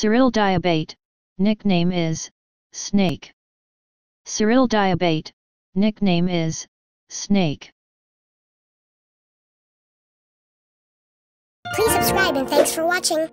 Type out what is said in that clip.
Cyril Diabate, nickname is, Snake. Cyril Diabate, nickname is, Snake. Please subscribe and thanks for watching.